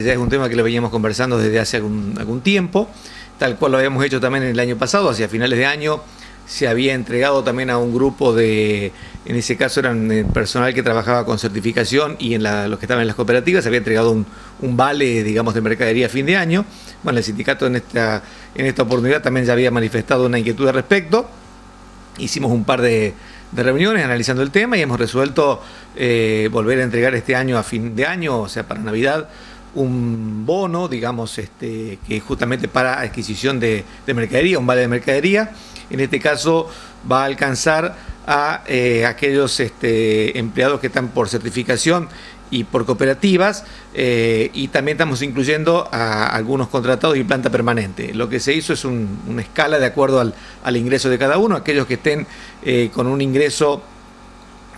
Ya es un tema que lo veníamos conversando desde hace algún, tiempo, tal cual lo habíamos hecho también en el año pasado, hacia finales de año se había entregado también a un grupo de, en ese caso eran el personal que trabajaba con certificación y en los que estaban en las cooperativas, se había entregado un, vale, digamos, de mercadería a fin de año. Bueno, el sindicato en esta, en esta oportunidad también ya había manifestado una inquietud al respecto. Hicimos un par de, reuniones analizando el tema y hemos resuelto eh, volver a entregar este año a fin de año, o sea, para Navidad, un bono, digamos, este, que es justamente para adquisición de, mercadería, un vale de mercadería. En este caso va a alcanzar a eh, aquellos este, empleados que están por certificación y por cooperativas eh, y también estamos incluyendo a algunos contratados y planta permanente. Lo que se hizo es una escala de acuerdo al, ingreso de cada uno, aquellos que estén eh, con un ingreso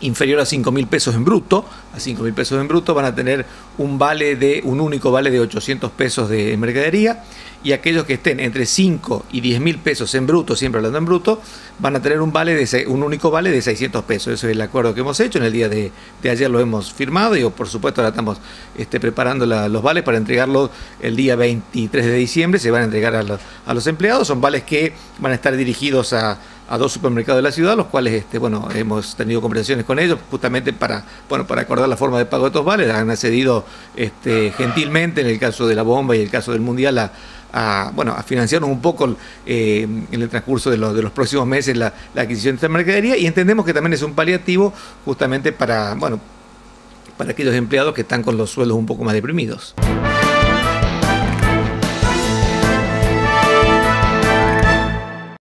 inferior a 5 mil pesos en bruto, a 5 mil pesos en bruto van a tener un vale de un único vale de 800 pesos de mercadería y aquellos que estén entre 5 y 10 mil pesos en bruto, siempre hablando en bruto, van a tener un vale de un único vale de 600 pesos. Eso es el acuerdo que hemos hecho. En el día de, ayer lo hemos firmado y por supuesto ahora estamos este, preparando los vales para entregarlos el día 23 de diciembre. Se van a entregar a los, a los empleados. Son vales que van a estar dirigidos a, dos supermercados de la ciudad, los cuales este, bueno, hemos tenido conversaciones con ellos justamente para, bueno, para acordar la forma de pago de estos vales. Han accedido este, gentilmente en el caso de la bomba y el caso del mundial a a, bueno, a financiarnos un poco eh, en el transcurso de, de, los próximos meses la, adquisición de esta mercadería y entendemos que también es un paliativo justamente para, bueno, para aquellos empleados que están con los sueldos un poco más deprimidos.